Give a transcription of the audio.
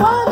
Come